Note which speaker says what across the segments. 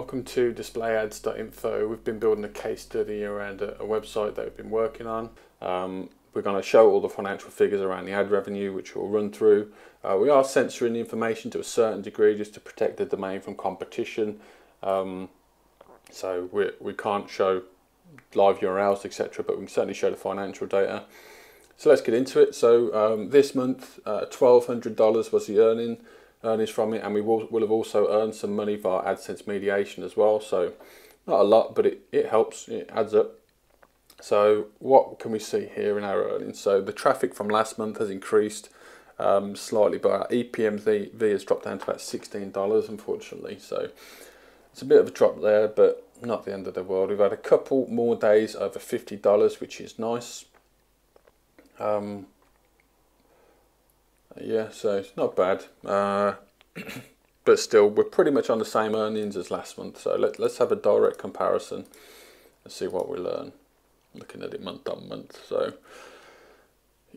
Speaker 1: Welcome to displayads.info. We've been building a case study around a, a website that we've been working on. Um, we're going to show all the financial figures around the ad revenue, which we'll run through. Uh, we are censoring the information to a certain degree just to protect the domain from competition. Um, so we, we can't show live URLs, etc., but we can certainly show the financial data. So let's get into it. So um, this month, uh, $1,200 was the earning earnings from it and we will, will have also earned some money via AdSense mediation as well so not a lot but it, it helps it adds up. So what can we see here in our earnings? So the traffic from last month has increased um, slightly but our EPMV has dropped down to about $16 unfortunately so it's a bit of a drop there but not the end of the world. We've had a couple more days over $50 which is nice. Um, yeah, so it's not bad. Uh, but still, we're pretty much on the same earnings as last month. So let, let's have a direct comparison and see what we learn. Looking at it month on month. So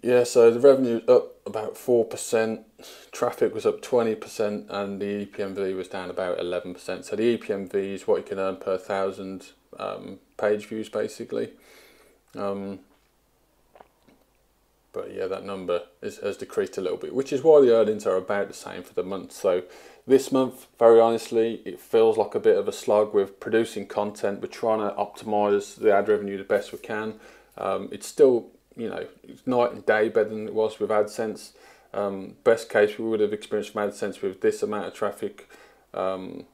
Speaker 1: yeah, so the revenue up about 4%, traffic was up 20%, and the EPMV was down about 11%. So the EPMV is what you can earn per thousand um, page views, basically. Um, but yeah, that number is, has decreased a little bit, which is why the earnings are about the same for the month. So this month, very honestly, it feels like a bit of a slog with producing content. We're trying to optimize the ad revenue the best we can. Um, it's still, you know, it's night and day better than it was with AdSense. Um, best case we would have experienced from AdSense with this amount of traffic um,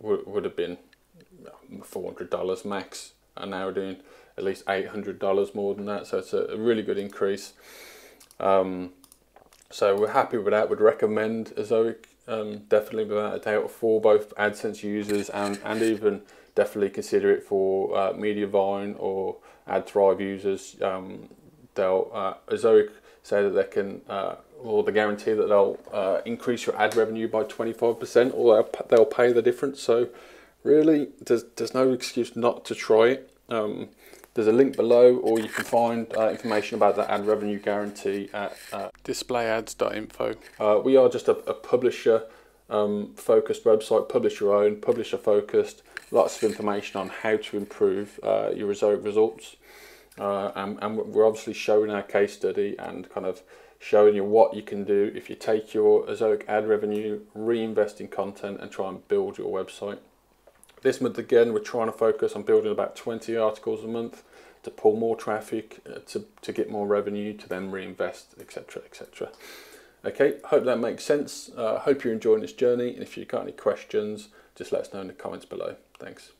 Speaker 1: would, would have been $400 max, and now doing at least $800 more than that. So it's a, really good increase. Um, so we're happy with that. Would recommend Ezoic um, definitely without a doubt for both AdSense users and, and even definitely consider it for uh, Mediavine or AdThrive users. Um, they'll uh, Ezoic say that they can uh, or the guarantee that they'll uh, increase your ad revenue by 25% or they'll, they'll pay the difference. So really there's, there's no excuse not to try it. Um, there's a link below, or you can find uh, information about that ad revenue guarantee at uh, displayads.info. Uh, we are just a, a publisher um, focused website, publish your own, publisher focused, lots of information on how to improve uh, your result results. Uh, and, and we're obviously showing our case study and kind of showing you what you can do if you take your Ezoic ad revenue, reinvest in content, and try and build your website. This month again, we're trying to focus on building about 20 articles a month to pull more traffic, uh, to, to get more revenue, to then reinvest, etc, etc. Okay, hope that makes sense. Uh, hope you're enjoying this journey. And if you've got any questions, just let us know in the comments below. Thanks.